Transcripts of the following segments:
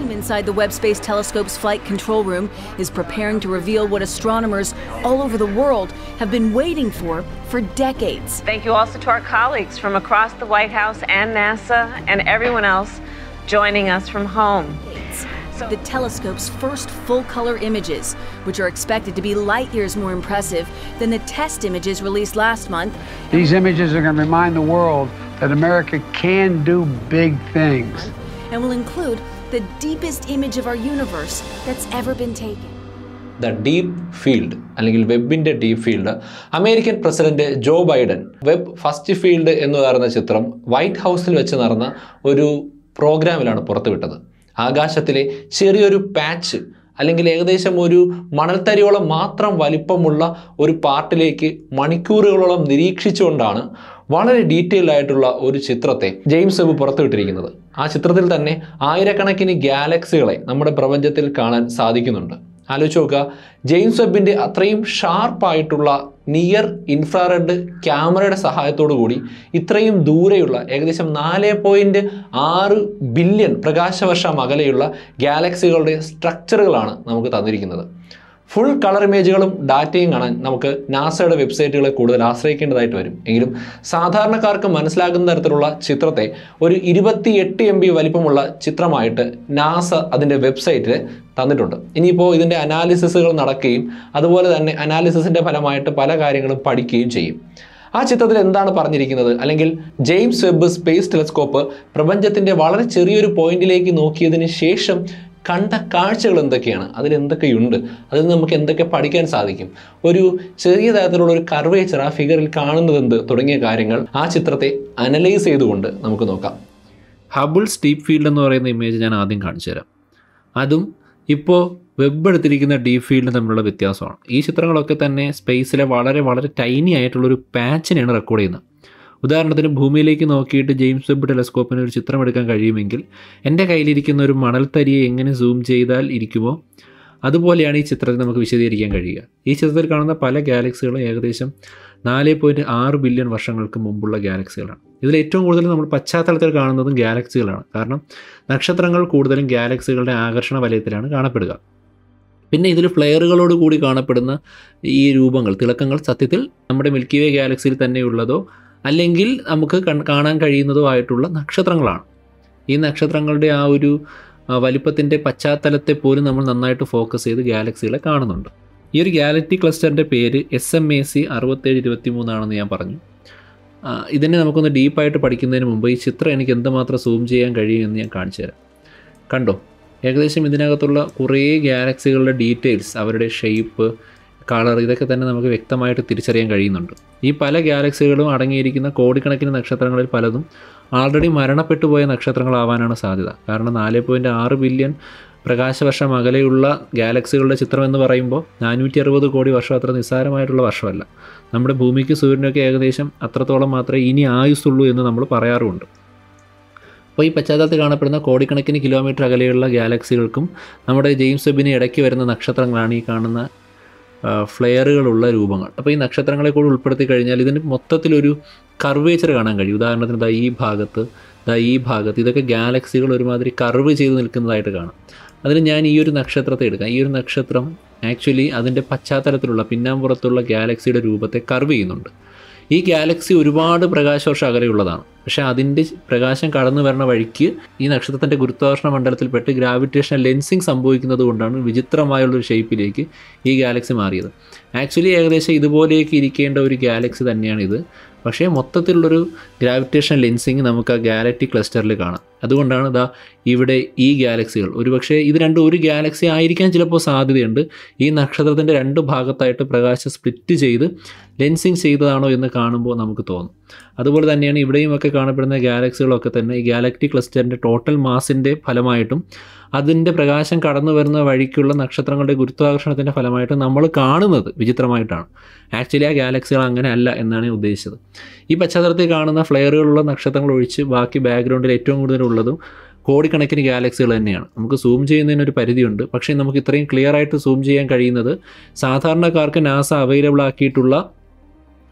team inside the Webb Space Telescope's flight control room is preparing to reveal what astronomers all over the world have been waiting for for decades. Thank you also to our colleagues from across the White House and NASA and everyone else joining us from home. The telescope's first full color images, which are expected to be light years more impressive than the test images released last month, These images are going to remind the world that America can do big things. and will include the deepest image of our universe that's ever been taken. The deep field അല്ലെങ്കിൽ വെബിന്റെ deep field American president Joe Biden. Webb first field എന്ന് പറയുന്ന ചിത്രം white ഹൗസിൽ വെച്ച് നടന്ന ഒരു പ്രോഗ്രാമിലാണ് പുറത്തുവിട്ടത്. ആകാശത്തിലെ ചെറിയൊരു പാച്ച് അല്ലെങ്കിൽ ഏകദേശം ഒരു മണൽത്തരിയോളം മാത്രം വലിപ്പമുള്ള ഒരു പാർട്ടിലേക്ക് മണിക്കൂറുകളോളം നിരീക്ഷിച്ചുകൊണ്ടാണ് വളരെ ഡീറ്റെയിൽഡ് ആയിട്ടുള്ള ഒരു ചിത്രത്തെ ജെയിംസ് വെബ് പുറത്തുവിട്ടിരിക്കുന്നത്. ആ ചിത്രത്തിൽ തന്നെ ആയിരക്കണക്കിന് ഗാലക്സികളെ നമ്മുടെ പ്രപഞ്ചത്തിൽ കാണാൻ സാധിക്കുന്നുണ്ട്. ആലോചിച്ച് നോക്കുക ജെയിംസ് വെബിന്റെ അത്രയും ഷാർപ്പായിട്ടുള്ള നിയർ ഇൻഫ്രാറെഡ് ക്യാമറയുടെ സഹായത്തോടു കൂടി ഇത്രയും ദൂരെയുള്ള ഏകദേശം നാല് പോയിന്റ് ആറ് ബില്യൺ പ്രകാശവർഷം അകലെയുള്ള ഗാലക്സികളുടെ സ്ട്രക്ചറുകളാണ് നമുക്ക് തന്നിരിക്കുന്നത്. ഫുൾ കളർ ഇമേജുകളും ഡാറ്റയും കാണാൻ നമുക്ക് നാസയുടെ വെബ്സൈറ്റുകളെ കൂടുതൽ ആശ്രയിക്കേണ്ടതായിട്ട് വരും. എങ്കിലും സാധാരണക്കാർക്ക് മനസ്സിലാകുന്ന തരത്തിലുള്ള ചിത്രത്തെ ഒരു ഇരുപത്തി എട്ട് എം ബി വലിപ്പമുള്ള ചിത്രമായിട്ട് നാസ അതിന്റെ വെബ്സൈറ്റിൽ തന്നിട്ടുണ്ട്. ഇനിയിപ്പോൾ ഇതിന്റെ അനാലിസിസുകൾ നടക്കുകയും അതുപോലെ തന്നെ അനാലിസിസിന്റെ ഫലമായിട്ട് പല കാര്യങ്ങളും പഠിക്കുകയും ചെയ്യും. ആ ചിത്രത്തിൽ എന്താണ് പറഞ്ഞിരിക്കുന്നത്? അല്ലെങ്കിൽ ജെയിംസ് വെബ് സ്പേസ് ടെലസ്കോപ്പ് പ്രപഞ്ചത്തിന്റെ വളരെ ചെറിയൊരു പോയിന്റിലേക്ക് നോക്കിയതിന് ശേഷം കണ്ട കാഴ്ചകൾ എന്തൊക്കെയാണ്? അതിൽ എന്തൊക്കെയുണ്ട്? അതിൽ നിന്ന് നമുക്ക് എന്തൊക്കെ പഠിക്കാൻ സാധിക്കും? ഒരു ചെറിയ തരത്തിലുള്ള ഒരു കർവേച്ചർ ആ ഫിഗറിൽ കാണുന്നത് എന്ത്? തുടങ്ങിയ കാര്യങ്ങൾ ആ ചിത്രത്തെ അനലൈസ് ചെയ്തുകൊണ്ട് നമുക്ക് നോക്കാം. ഹബിൾ സ്റ്റീപ്പ് ഫീൽഡ് എന്ന് പറയുന്ന ഇമേജ് ഞാൻ ആദ്യം കാണിച്ചു തരാം. അതും ഇപ്പോൾ വെബ് എടുത്തിരിക്കുന്ന ഡീപ് ഫീൽഡും തമ്മിലുള്ള വ്യത്യാസമാണ്. ഈ ചിത്രങ്ങളൊക്കെ തന്നെ സ്പേസിലെ വളരെ വളരെ ടൈനി ആയിട്ടുള്ളൊരു പാച്ചിനെയാണ് റെക്കോർഡ് ചെയ്യുന്നത്. ഉദാഹരണത്തിന് ഭൂമിയിലേക്ക് നോക്കിയിട്ട് ജെയിംസ് വെബ് ടെലസ്കോപ്പിന് ഒരു ചിത്രം എടുക്കാൻ കഴിയുമെങ്കിൽ എന്റെ കയ്യിലിരിക്കുന്ന ഒരു മണൽത്തരിയെ എങ്ങനെ സൂം ചെയ്താൽ ഇരിക്കുമോ? അതുപോലെയാണ് ഈ ചിത്രത്തിൽ നമുക്ക് വിശദീകരിക്കാൻ കഴിയുക. ഈ ചിത്രത്തിൽ കാണുന്ന പല ഗാലക്സികളും ഏകദേശം നാല് പോയിന്റ് ആറ് ബില്യൺ വർഷങ്ങൾക്ക് മുമ്പുള്ള ഗാലക്സികളാണ്. ഇതിൽ ഏറ്റവും കൂടുതൽ നമ്മൾ പശ്ചാത്തലത്തിൽ കാണുന്നതും ഗാലക്സികളാണ്. കാരണം നക്ഷത്രങ്ങൾ കൂടുതലും ഗാലക്സികളുടെ ആകർഷണ വലയത്തിലാണ് കാണപ്പെടുക. പിന്നെ ഇതിൽ ഫ്ലെയറുകളോട് കൂടി കാണപ്പെടുന്ന ഈ രൂപങ്ങൾ തിളക്കങ്ങൾ സത്യത്തിൽ നമ്മുടെ മിൽക്കി വേ ഗാലക്സിയിൽ തന്നെയുള്ളതോ അല്ലെങ്കിൽ നമുക്ക് കാണാൻ കഴിയുന്നതുമായിട്ടുള്ള നക്ഷത്രങ്ങളാണ്. ഈ നക്ഷത്രങ്ങളുടെ ആ ഒരു വലിപ്പത്തിന്റെ പശ്ചാത്തലത്തെ പോലും നമ്മൾ നന്നായിട്ട് ഫോക്കസ് ചെയ്ത് ഗാലക്സികളെ കാണുന്നുണ്ട്. ഈ ഒരു ഗാലക്റ്റി ക്ലസ്റ്ററിന്റെ പേര് എസ് എം എ സി അറുപത്തേഴ് ഇരുപത്തി മൂന്നാണെന്ന് ഞാൻ പറഞ്ഞു. ഇതിനെ നമുക്കൊന്ന് ഡീപ്പായിട്ട് പഠിക്കുന്നതിന് മുമ്പ് ഈ ചിത്രം എനിക്ക് എന്തുമാത്രം സൂം ചെയ്യാൻ കഴിയുമെന്ന് ഞാൻ കാണിച്ചു തരാം. കണ്ടോ? ഏകദേശം ഇതിനകത്തുള്ള കുറേ ഗാലക്സികളുടെ ഡീറ്റെയിൽസ് അവരുടെ ഷേപ്പ് കളർ ഇതൊക്കെ തന്നെ നമുക്ക് വ്യക്തമായിട്ട് തിരിച്ചറിയാൻ കഴിയുന്നുണ്ട്. ഈ പല ഗാലക്സികളും അടങ്ങിയിരിക്കുന്ന കോടിക്കണക്കിന് നക്ഷത്രങ്ങളിൽ പലതും ആൾറെഡി മരണപ്പെട്ടു പോയ നക്ഷത്രങ്ങളാവാനാണ് സാധ്യത. കാരണം നാല് പോയിന്റ് ആറ് ബില്യൺ പ്രകാശവർഷം അകലെയുള്ള ഗാലക്സികളുടെ ചിത്രം എന്ന് പറയുമ്പോൾ നാനൂറ്റി അറുപത് കോടി വർഷം അത്ര നിസ്സാരമായിട്ടുള്ള വർഷമല്ല. നമ്മുടെ ഭൂമിക്ക് സൂര്യനൊക്കെ ഏകദേശം അത്രത്തോളം മാത്രമേ ഇനി ആയുസുള്ളൂ എന്ന് നമ്മൾ പറയാറുമുണ്ട്. അപ്പോൾ ഈ പശ്ചാത്തലത്തിൽ കാണപ്പെടുന്ന കോടിക്കണക്കിന് കിലോമീറ്റർ അകലെയുള്ള ഗാലക്സികൾക്കും നമ്മുടെ ജെയിംസ് വെബിന് ഇടയ്ക്ക് വരുന്ന നക്ഷത്രങ്ങളാണ് ഈ കാണുന്ന ഫ്ലെയറുകളുള്ള രൂപങ്ങൾ. അപ്പോൾ ഈ നക്ഷത്രങ്ങളെ കൂടി ഉൾപ്പെടുത്തി കഴിഞ്ഞാൽ ഇതിന് മൊത്തത്തിലൊരു കർവേച്ചർ കാണാൻ കഴിയും. ഉദാഹരണത്തിന് ദാ ഈ ഭാഗത്ത് ദാ ഈ ഭാഗത്ത് ഇതൊക്കെ ഗാലക്സികൾ ഒരുമാതിരി കർവ് ചെയ്ത് നിൽക്കുന്നതായിട്ട് കാണാം. അതിന് ഞാൻ ഈ ഒരു നക്ഷത്രത്തെ എടുക്കാം. ഈ ഒരു നക്ഷത്രം ആക്ച്വലി അതിന്റെ പശ്ചാത്തലത്തിലുള്ള പിന്നാമ്പുറത്തുള്ള ഗാലക്സിയുടെ രൂപത്തെ കർവ് ചെയ്യുന്നുണ്ട്. ഈ ഗാലക്സി ഒരുപാട് പ്രകാശവർഷ അകലെയുള്ളതാണ്. പക്ഷേ അതിന്റെ പ്രകാശം കടന്നു വരുന്ന വഴിക്ക് ഈ നക്ഷത്രത്തിന്റെ ഗുരുത്വാകർഷണ മണ്ഡലത്തിൽപ്പെട്ട് ഗ്രാവിറ്റേഷൻ ലെൻസിങ് സംഭവിക്കുന്നത് കൊണ്ടാണ് വിചിത്രമായുള്ളൊരു ഷേപ്പിലേക്ക് ഈ ഗാലക്സി മാറിയത്. ആക്ച്വലി ഏകദേശം ഇതുപോലെയൊക്കെ ഇരിക്കേണ്ട ഒരു ഗാലക്സി തന്നെയാണ് ഇത് പക്ഷേ മൊത്തത്തിലുള്ളൊരു ഗ്രാവിറ്റേഷൻ ലെൻസിങ് നമുക്ക് ആ ഗാലക്റ്റി ക്ലസ്റ്ററിൽ കാണാം. അതുകൊണ്ടാണ് ഇതാ ഇവിടെ ഈ ഗാലക്സികൾ ഒരുപക്ഷേ ഇത് രണ്ടും ഒരു ഗാലക്സി ആയിരിക്കാൻ ചിലപ്പോൾ സാധ്യതയുണ്ട്. ഈ നക്ഷത്രത്തിന്റെ രണ്ട് ഭാഗത്തായിട്ട് പ്രകാശം സ്പ്ലിറ്റ് ചെയ്ത് ലെൻസിങ് ചെയ്തതാണോ എന്ന് കാണുമ്പോൾ നമുക്ക് തോന്നും. അതുപോലെ തന്നെയാണ് ഇവിടെയും ഒക്കെ കാണപ്പെടുന്ന ഗാലക്സികളൊക്കെ തന്നെ ഈ ഗാലക്റ്റി ക്ലസ്റ്ററിന്റെ ടോട്ടൽ മാസിന്റെ ഫലമായിട്ടും അതിന്റെ പ്രകാശം കടന്നു വരുന്ന വഴിക്കുള്ള നക്ഷത്രങ്ങളുടെ ഗുരുത്വാകർഷണത്തിന്റെ ഫലമായിട്ടും നമ്മൾ കാണുന്നത് വിചിത്രമായിട്ടാണ്. ആക്ച്വലി ആ ഗാലക്സികൾ അങ്ങനെ അല്ല എന്നാണ് ഞാൻ ഉദ്ദേശിച്ചത്. ഈ പശ്ചാത്തലത്തിൽ കാണുന്ന ഫ്ലെയറുകളുള്ള നക്ഷത്രങ്ങൾ ഒഴിച്ച് ബാക്കി ബാക്ക്ഗ്രൗണ്ടിൽ ഏറ്റവും കൂടുതലുള്ളതും കോടിക്കണക്കിന് ഗാലക്സികൾ തന്നെയാണ്. നമുക്ക് സൂം ചെയ്യുന്നതിന് ഒരു പരിധിയുണ്ട്. പക്ഷേ നമുക്ക് ഇത്രയും ക്ലിയർ ആയിട്ട് സൂം ചെയ്യാൻ കഴിയുന്നത് സാധാരണക്കാർക്ക് നാസ അവൈലബിൾ ആക്കിയിട്ടുള്ള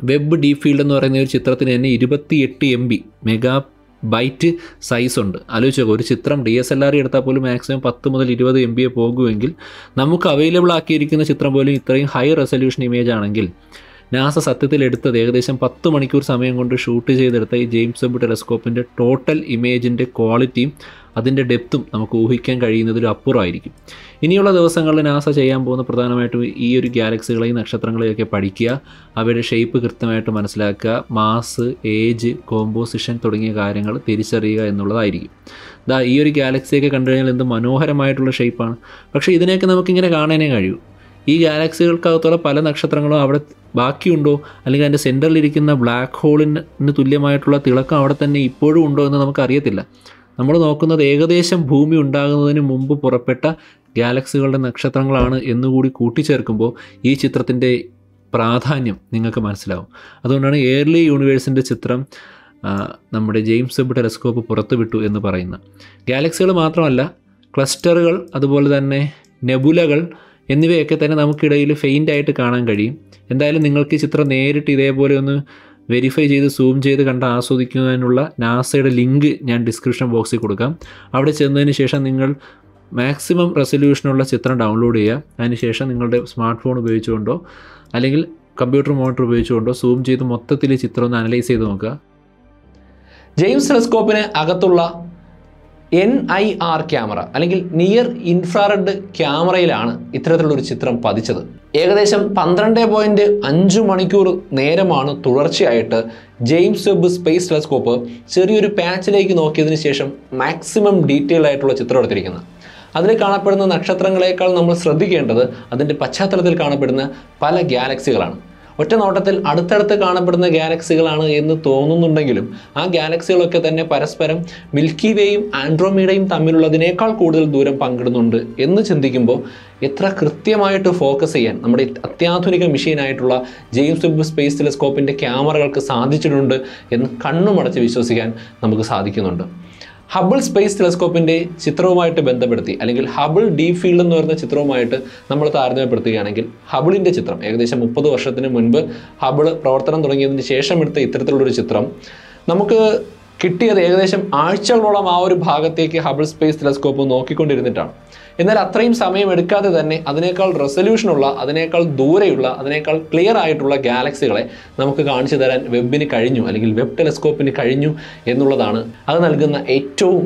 വെബ് ഡീ ഫീൽഡ് എന്ന് പറയുന്ന ഒരു ചിത്രത്തിന് തന്നെ ഇരുപത്തി എട്ട് M B megabyte size ഉണ്ട്. ആലോചിച്ച് നോക്കുക ഒരു ചിത്രം ഡി എസ് എൽ ആർ എടുത്താൽ പോലും മാക്സിമം പത്ത് മുതൽ ഇരുപത് എം ബി എ പോകുമെങ്കിൽ നമുക്ക് അവൈലബിൾ ആക്കിയിരിക്കുന്ന ചിത്രം പോലും ഇത്രയും ഹൈ റെസൊല്യൂഷൻ ഇമേജ് ആണെങ്കിൽ നാസ സത്യത്തിൽ എടുത്തത് ഏകദേശം പത്ത് മണിക്കൂർ സമയം കൊണ്ട് ഷൂട്ട് ചെയ്തെടുത്ത ഈ ജെയിംസ് വെബ് ടെലസ്കോപ്പിന്റെ ടോട്ടൽ ഇമേജിന്റെ ക്വാളിറ്റിയും അതിന്റെ ഡെപ്തും നമുക്ക് ഊഹിക്കാൻ കഴിയുന്നതിലും അപ്പുറമായിരിക്കും. ഇനിയുള്ള ദിവസങ്ങളിൽ നാസ ചെയ്യാൻ പോകുന്ന പ്രധാനമായിട്ടും ഈ ഒരു ഗാലക്സികളെയും നക്ഷത്രങ്ങളെയൊക്കെ പഠിക്കുക അവയുടെ ഷേപ്പ് കൃത്യമായിട്ട് മനസ്സിലാക്കുക മാസ് ഏജ് കോമ്പോസിഷൻ തുടങ്ങിയ കാര്യങ്ങൾ തിരിച്ചറിയുക എന്നുള്ളതായിരിക്കും. ദാ ഈ ഒരു ഗാലക്സിയൊക്കെ കണ്ടു കഴിഞ്ഞാൽ എന്ത് മനോഹരമായിട്ടുള്ള ഷേപ്പാണ് പക്ഷേ ഇതിനെയൊക്കെ നമുക്കിങ്ങനെ കാണാനേ കഴിയൂ. ഈ ഗാലക്സികൾക്കകത്തുള്ള പല നക്ഷത്രങ്ങളും അവിടെ ബാക്കിയുണ്ടോ? അല്ലെങ്കിൽ അതിന്റെ സെന്ററിലിരിക്കുന്ന ബ്ലാക്ക് ഹോളിന് തുല്യമായിട്ടുള്ള തിളക്കം അവിടെ തന്നെ ഇപ്പോഴും ഉണ്ടോ എന്ന് നമുക്കറിയത്തില്ല. നമ്മൾ നോക്കുന്നത് ഏകദേശം ഭൂമി ഉണ്ടാകുന്നതിന് മുമ്പ് പുറപ്പെട്ട ഗാലക്സികളുടെ നക്ഷത്രങ്ങളാണ് എന്നുകൂടി കൂട്ടിച്ചേർക്കുമ്പോൾ ഈ ചിത്രത്തിന്റെ പ്രാധാന്യം നിങ്ങൾക്ക് മനസ്സിലാവും. അതുകൊണ്ടാണ് എയർലി യൂണിവേഴ്സിന്റെ ചിത്രം നമ്മുടെ ജെയിംസ് വെബ് ടെലസ്കോപ്പ് പുറത്തുവിട്ടു എന്ന് പറയുന്നത്. ഗാലക്സികൾ മാത്രമല്ല ക്ലസ്റ്ററുകൾ അതുപോലെ തന്നെ നെബുലകൾ എന്നിവയൊക്കെ തന്നെ നമുക്കിടയിൽ ഫെയിന്റ് ആയിട്ട് കാണാൻ കഴിയും. എന്തായാലും നിങ്ങൾക്ക് ഈ ചിത്രം നേരിട്ട് ഇതേപോലെ ഒന്ന് വെരിഫൈ ചെയ്ത് സൂം ചെയ്ത് കണ്ട് ആസ്വദിക്കുന്നതിനുള്ള നാസയുടെ ലിങ്ക് ഞാൻ ഡിസ്ക്രിപ്ഷൻ ബോക്സിൽ കൊടുക്കാം. അവിടെ ചെന്നതിന് ശേഷം നിങ്ങൾ മാക്സിമം റെസൊല്യൂഷനുള്ള ചിത്രം ഡൗൺലോഡ് ചെയ്യുക. അതിനുശേഷം നിങ്ങളുടെ സ്മാർട്ട് ഫോൺ ഉപയോഗിച്ചുകൊണ്ടോ അല്ലെങ്കിൽ കമ്പ്യൂട്ടർ മോണിറ്റർ ഉപയോഗിച്ചുകൊണ്ടോ സൂം ചെയ്ത് മൊത്തത്തിൽ ചിത്രം ഒന്ന് അനലൈസ് ചെയ്ത് നോക്കുക. ജെയിംസ് ടെലസ്കോപ്പിന് അകത്തുള്ള എൻ ഐ ആർ ക്യാമറ അല്ലെങ്കിൽ നിയർ ഇൻഫ്രാറെഡ് ക്യാമറയിലാണ് ഇത്തരത്തിലുള്ളൊരു ചിത്രം പതിച്ചത്. ഏകദേശം പന്ത്രണ്ട് പോയിന്റ് അഞ്ച് മണിക്കൂർ നേരമാണ് തുടർച്ചയായിട്ട് ജെയിംസ് വെബ് സ്പേസ് ടെലസ്കോപ്പ് ചെറിയൊരു പാച്ചിലേക്ക് നോക്കിയതിന് ശേഷം മാക്സിമം ഡീറ്റെയിൽ ആയിട്ടുള്ള ചിത്രം എടുത്തിരിക്കുന്നത്. അതിൽ കാണപ്പെടുന്ന നക്ഷത്രങ്ങളെക്കാൾ നമ്മൾ ശ്രദ്ധിക്കേണ്ടത് അതിന്റെ പശ്ചാത്തലത്തിൽ കാണപ്പെടുന്ന പല ഗാലക്സികളാണ് ഒറ്റ നോട്ടത്തിൽ അടുത്തടുത്ത് കാണപ്പെടുന്ന ഗാലക്സികളാണ് എന്ന് തോന്നുന്നുണ്ടെങ്കിലും ആ ഗാലക്സികളൊക്കെ തന്നെ പരസ്പരം മിൽക്കി വേയും ആൻഡ്രോമീഡയും തമ്മിലുള്ളതിനേക്കാൾ കൂടുതൽ ദൂരം പങ്കിടുന്നുണ്ട് എന്ന് ചിന്തിക്കുമ്പോൾ എത്ര കൃത്യമായിട്ട് ഫോക്കസ് ചെയ്യാൻ നമ്മുടെ അത്യാധുനിക മെഷീനായിട്ടുള്ള ജെയിംസ് വെബ് സ്പേസ് ടെലിസ്കോപ്പിന്റെ ക്യാമറകൾക്ക് സാധിച്ചിട്ടുണ്ട് എന്ന് കണ്ണുമടച്ച് വിശ്വസിക്കാൻ നമുക്ക് സാധിക്കുന്നുണ്ട്. ഹബിൾ സ്പേസ് ടെലസ്കോപ്പിന്റെ ചിത്രവുമായിട്ട് ബന്ധപ്പെടുത്തി അല്ലെങ്കിൽ ഹബിൾ ഡീപ് ഫീൽഡ് എന്ന് പറയുന്ന ചിത്രവുമായിട്ട് നമ്മൾ താരതമ്യപ്പെടുത്തുകയാണെങ്കിൽ ഹബിളിന്റെ ചിത്രം ഏകദേശം മുപ്പത് വർഷത്തിന് മുൻപ് ഹബിൾ പ്രവർത്തനം തുടങ്ങിയതിന് ശേഷം എടുത്ത ഇത്തരത്തിലുള്ളൊരു ചിത്രം. നമുക്ക് കിട്ടിയത് ഏകദേശം ആഴ്ചകളോളം ആ ഒരു ഭാഗത്തേക്ക് ഹബിൾ സ്പേസ് ടെലസ്കോപ്പ് നോക്കിക്കൊണ്ടിരുന്നിട്ടാണ്. എന്നാൽ അത്രയും സമയം എടുക്കാതെ തന്നെ അതിനേക്കാൾ റെസൊല്യൂഷനുള്ള അതിനേക്കാൾ ദൂരെയുള്ള അതിനേക്കാൾ ക്ലിയർ ആയിട്ടുള്ള ഗാലക്സികളെ നമുക്ക് കാണിച്ചു തരാൻ വെബിന് കഴിഞ്ഞു അല്ലെങ്കിൽ വെബ് ടെലസ്കോപ്പിന് കഴിഞ്ഞു എന്നുള്ളതാണ് അത് നൽകുന്ന ഏറ്റവും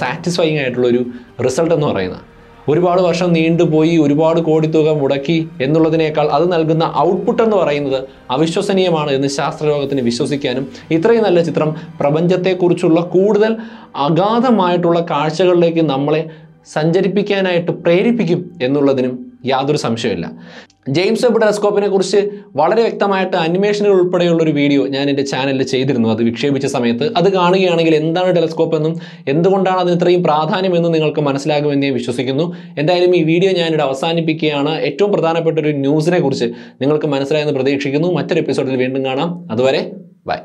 സാറ്റിസ്ഫൈങ് ആയിട്ടുള്ള ഒരു റിസൾട്ട് എന്ന് പറയുന്നത്. ഒരുപാട് വർഷം നീണ്ടുപോയി ഒരുപാട് കോടി തുക മുടക്കി എന്നുള്ളതിനേക്കാൾ അത് നൽകുന്ന ഔട്ട്പുട്ട് എന്ന് പറയുന്നത് അവിശ്വസനീയമാണ് എന്ന് ശാസ്ത്രലോകത്തിന് വിശ്വസിക്കാനും ഇത്രയും നല്ല ചിത്രം പ്രപഞ്ചത്തെക്കുറിച്ചുള്ള കൂടുതൽ അഗാധമായിട്ടുള്ള കാഴ്ചകളിലേക്ക് നമ്മളെ സഞ്ചരിപ്പിക്കാനായിട്ട് പ്രേരിപ്പിക്കും എന്നുള്ളതിനും യാതൊരു സംശയമില്ല ജെയിംസ് വെബ് ടെലസ്കോപ്പിനെ കുറിച്ച് വളരെ വ്യക്തമായിട്ട് അനിമേഷനുകൾ ഉൾപ്പെടെയുള്ള ഒരു വീഡിയോ ഞാൻ എന്റെ ചാനലിൽ ചെയ്തിരുന്നു. അത് വിക്ഷേപിച്ച സമയത്ത്. അത് കാണുകയാണെങ്കിൽ എന്താണ് ടെലസ്കോപ്പ് എന്നും എന്തുകൊണ്ടാണ് അതിന് ഇത്രയും പ്രാധാന്യമെന്നും നിങ്ങൾക്ക് മനസ്സിലാകുമെന്ന് ഞാൻ വിശ്വസിക്കുന്നു. എന്തായാലും ഈ വീഡിയോ ഞാനിവിടെ അവസാനിപ്പിക്കുകയാണ്. ഏറ്റവും പ്രധാനപ്പെട്ട ഒരു ന്യൂസിനെ കുറിച്ച് നിങ്ങൾക്ക് മനസ്സിലായെന്ന് പ്രതീക്ഷിക്കുന്നു. മറ്റൊരു എപ്പിസോഡിൽ വീണ്ടും കാണാം. അതുവരെ ബൈ.